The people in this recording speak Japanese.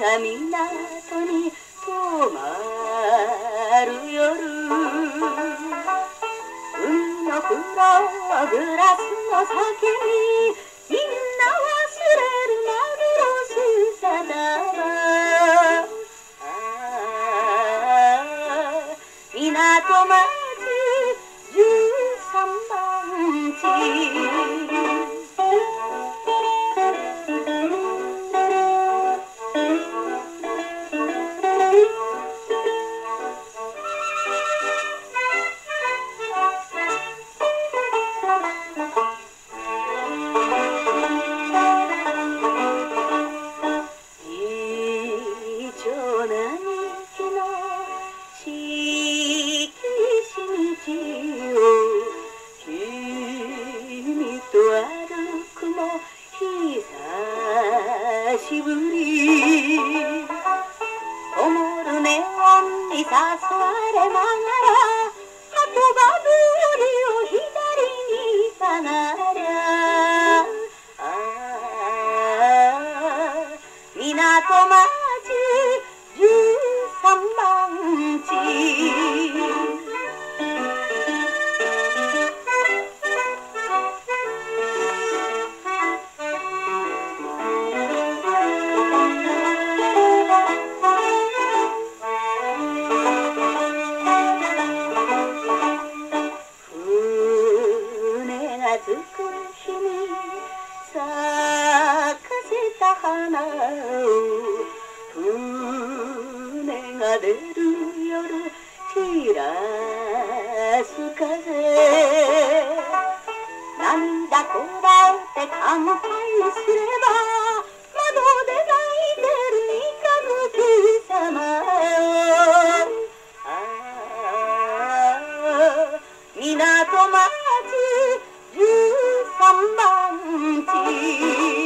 港に泊まる夜。海の黒グラスの先にみんな忘れるマグロしさだわ。港ま誘われながら鳩がぶりを左に行かなりゃ。ああ港町船が着く日に咲かせた花を船が出る夜散らす風涙こらえて乾杯すれ港町十三番地